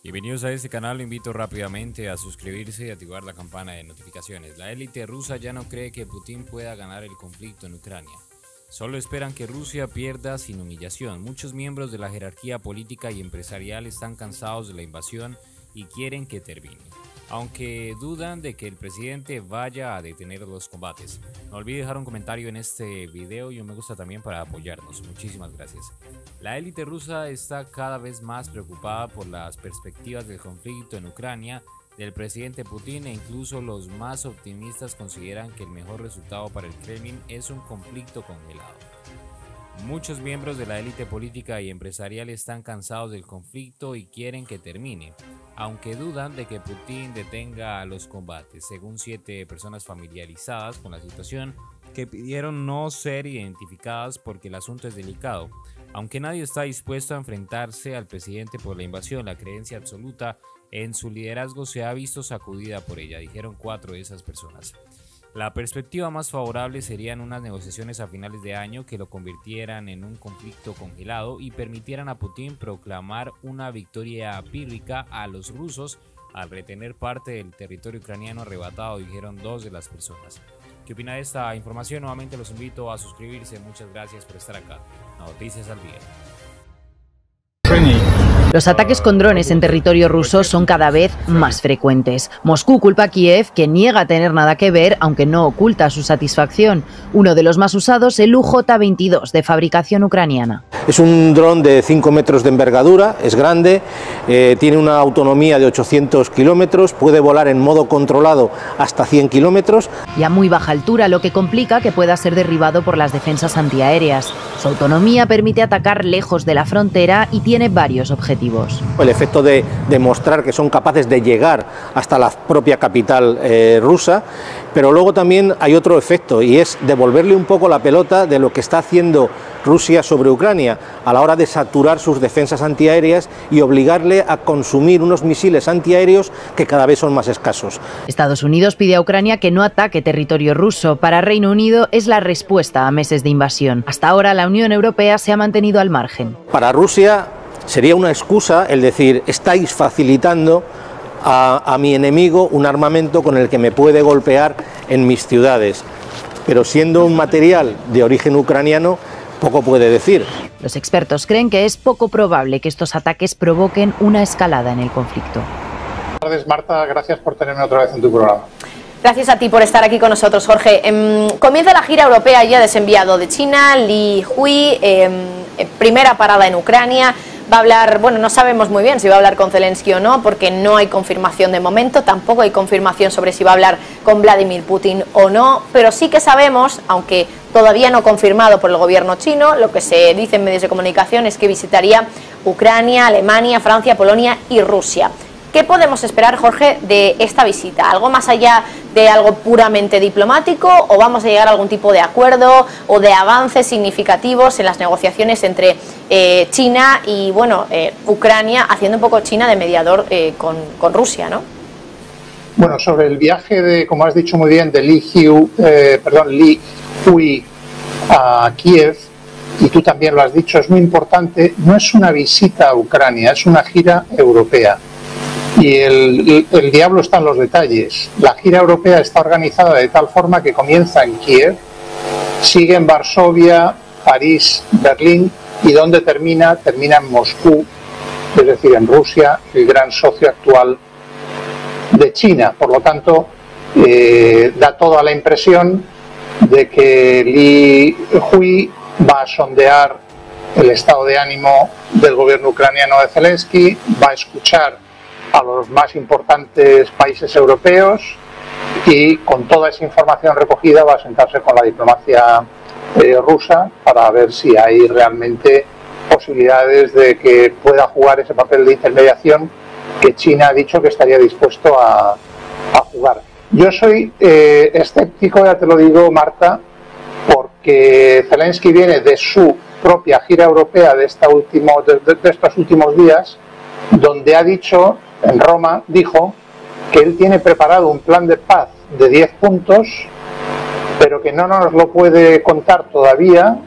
Bienvenidos a este canal, lo invito rápidamente a suscribirse y activar la campana de notificaciones. La élite rusa ya no cree que Putin pueda ganar el conflicto en Ucrania. Solo esperan que Rusia pierda sin humillación. Muchos miembros de la jerarquía política y empresarial están cansados de la invasión y quieren que termine aunque dudan de que el presidente vaya a detener los combates. No olvide dejar un comentario en este video y un me gusta también para apoyarnos. Muchísimas gracias. La élite rusa está cada vez más preocupada por las perspectivas del conflicto en Ucrania del presidente Putin e incluso los más optimistas consideran que el mejor resultado para el Kremlin es un conflicto congelado. Muchos miembros de la élite política y empresarial están cansados del conflicto y quieren que termine, aunque dudan de que Putin detenga los combates, según siete personas familiarizadas con la situación que pidieron no ser identificadas porque el asunto es delicado. Aunque nadie está dispuesto a enfrentarse al presidente por la invasión, la creencia absoluta en su liderazgo se ha visto sacudida por ella, dijeron cuatro de esas personas. La perspectiva más favorable serían unas negociaciones a finales de año que lo convirtieran en un conflicto congelado y permitieran a Putin proclamar una victoria pírrica a los rusos al retener parte del territorio ucraniano arrebatado, dijeron dos de las personas. ¿Qué opina de esta información? Nuevamente los invito a suscribirse. Muchas gracias por estar acá. Noticias al día. Los ataques con drones en territorio ruso son cada vez más frecuentes. Moscú culpa a Kiev, que niega tener nada que ver, aunque no oculta su satisfacción. Uno de los más usados, el UJ-22, de fabricación ucraniana. Es un dron de 5 metros de envergadura, es grande, eh, tiene una autonomía de 800 kilómetros, puede volar en modo controlado hasta 100 kilómetros. Y a muy baja altura, lo que complica que pueda ser derribado por las defensas antiaéreas. Su autonomía permite atacar lejos de la frontera y tiene varios objetivos. El efecto de demostrar que son capaces de llegar hasta la propia capital eh, rusa, pero luego también hay otro efecto y es devolverle un poco la pelota de lo que está haciendo Rusia sobre Ucrania a la hora de saturar sus defensas antiaéreas y obligarle a consumir unos misiles antiaéreos que cada vez son más escasos. Estados Unidos pide a Ucrania que no ataque territorio ruso. Para Reino Unido es la respuesta a meses de invasión. Hasta ahora la Unión Europea se ha mantenido al margen. Para Rusia sería una excusa el decir, estáis facilitando a, mi enemigo un armamento con el que me puede golpear en mis ciudades. Pero siendo un material de origen ucraniano, poco puede decir. Los expertos creen que es poco probable que estos ataques provoquen una escalada en el conflicto. Buenas tardes, Marta. Gracias por tenerme otra vez en tu programa. Gracias a ti por estar aquí con nosotros, Jorge. Em, comienza la gira europea ya desenviado de China, Li Hui, em, primera parada en Ucrania va a hablar, bueno, no sabemos muy bien si va a hablar con Zelensky o no, porque no hay confirmación de momento, tampoco hay confirmación sobre si va a hablar con Vladimir Putin o no, pero sí que sabemos, aunque todavía no confirmado por el gobierno chino, lo que se dice en medios de comunicación es que visitaría Ucrania, Alemania, Francia, Polonia y Rusia. ¿Qué podemos esperar, Jorge, de esta visita? ¿Algo más allá de algo puramente diplomático o vamos a llegar a algún tipo de acuerdo o de avances significativos en las negociaciones entre eh, China y bueno eh, Ucrania, haciendo un poco China de mediador eh, con, Rusia, ¿no? Bueno, sobre el viaje de, como has dicho muy bien, de Li, perdón, Li Hui a Kiev, y tú también lo has dicho, es muy importante, no es una visita a Ucrania, es una gira europea y el, diablo está en los detalles. La gira europea está organizada de tal forma que comienza en Kiev, sigue en Varsovia, París, Berlín y donde termina, termina en Moscú, es decir, en Rusia, el gran socio actual de China. Por lo tanto, eh, da toda la impresión de que Li Hui va a sondear el estado de ánimo del gobierno ucraniano de Zelensky, va a escuchar a los más importantes países europeos y con toda esa información recogida va a sentarse con la diplomacia eh, rusa para ver si hay realmente posibilidades de que pueda jugar ese papel de intermediación que China ha dicho que estaría dispuesto a, jugar. Yo soy eh, escéptico, ya te lo digo, Marta, porque Zelensky viene de su propia gira europea de, esta de estos últimos días, donde ha dicho en Roma, dijo que él tiene preparado un plan de paz de 10 puntos, pero que no nos lo puede contar todavía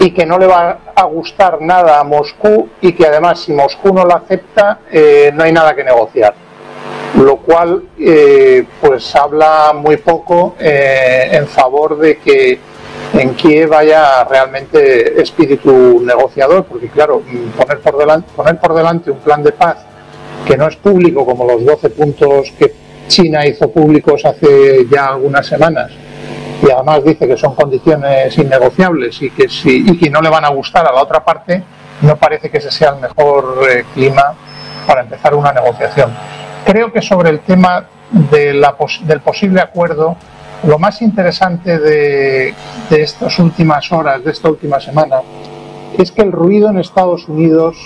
y que no le va a gustar nada a Moscú y que además si Moscú no la acepta eh, no hay nada que negociar. Lo cual eh, pues habla muy poco eh, en favor de que en Kiev haya realmente espíritu negociador, porque claro, delante, poner por delante un plan de paz que no es público como los 12 puntos que China hizo públicos hace ya algunas semanas y además dice que son condiciones innegociables y que, si, y que no le van a gustar a la otra parte, no parece que ese sea el mejor eh, clima para empezar una negociación. Creo que sobre el tema de la del posible acuerdo, lo más interesante de, de estas últimas horas, de esta última semana, es que el ruido en Estados Unidos,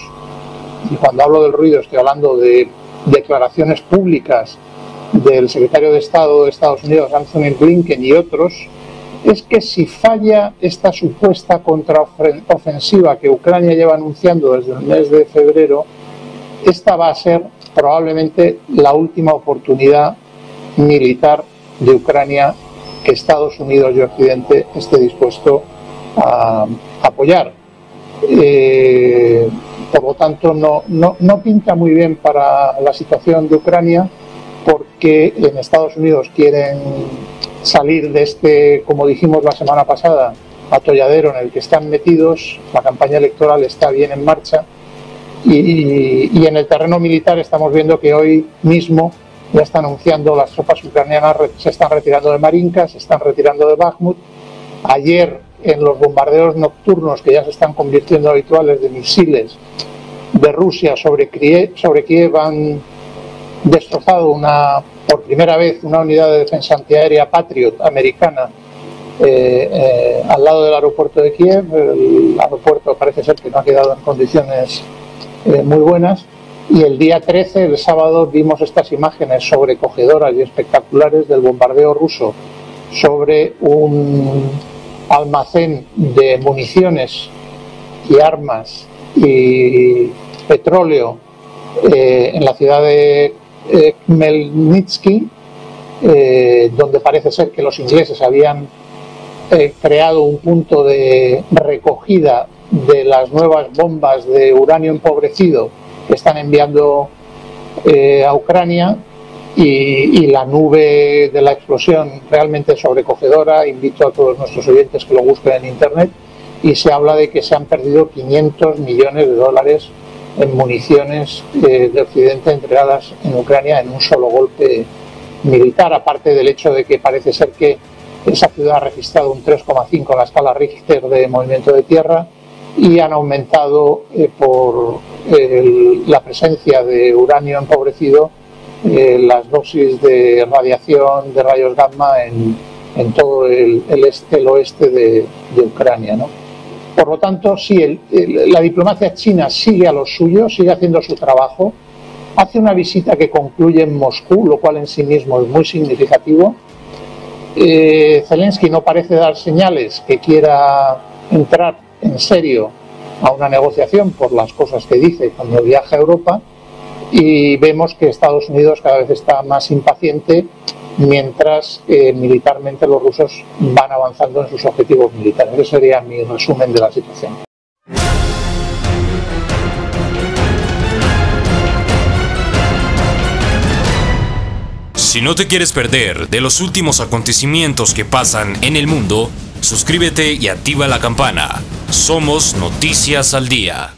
y cuando hablo del ruido estoy hablando de declaraciones públicas del secretario de Estado de Estados Unidos, Anthony Blinken y otros, es que si falla esta supuesta contraofensiva que Ucrania lleva anunciando desde el mes de febrero, esta va a ser probablemente la última oportunidad militar de Ucrania que Estados Unidos y Occidente esté dispuesto a apoyar. Eh, por lo tanto, no, no, no pinta muy bien para la situación de Ucrania porque en Estados Unidos quieren salir de este, como dijimos la semana pasada, atolladero en el que están metidos, la campaña electoral está bien en marcha y, en el terreno militar estamos viendo que hoy mismo ya están anunciando las tropas ucranianas se están retirando de Marinka, se están retirando de Bakhmut. Ayer en los bombardeos nocturnos que ya se están convirtiendo habituales de misiles de Rusia sobre Kiev, sobre Kiev han destrozado una, por primera vez una unidad de defensa antiaérea Patriot americana eh, eh, al lado del aeropuerto de Kiev. El aeropuerto parece ser que no ha quedado en condiciones eh, muy buenas. Y el día 13, el sábado, vimos estas imágenes sobrecogedoras y espectaculares del bombardeo ruso sobre un almacén de municiones y armas y petróleo en la ciudad de eh, eh, donde parece ser que los ingleses habían eh, creado un punto de recogida de las nuevas bombas de uranio empobrecido que están enviando a Ucrania y, la nube de la explosión realmente sobrecogedora. Invito a todos nuestros oyentes que lo busquen en Internet y se habla de que se han perdido 500 millones de dólares en municiones eh, de Occidente entregadas en Ucrania en un solo golpe militar, aparte del hecho de que parece ser que esa ciudad ha registrado un 3,5 en la escala Richter de movimiento de tierra y han aumentado eh, por la presencia de uranio empobrecido eh, las dosis de radiación de rayos gamma en, todo el, este, el oeste de, de Ucrania. ¿no? Por lo tanto, sí, la diplomacia china sigue a lo suyo, sigue haciendo su trabajo, hace una visita que concluye en Moscú, lo cual en sí mismo es muy significativo. Eh, Zelensky no parece dar señales que quiera entrar en serio a una negociación por las cosas que dice cuando viaja a Europa y vemos que Estados Unidos cada vez está más impaciente mientras eh, militarmente los rusos van avanzando en sus objetivos militares. Ese sería mi resumen de la situación. Si no te quieres perder de los últimos acontecimientos que pasan en el mundo, suscríbete y activa la campana. Somos Noticias al Día.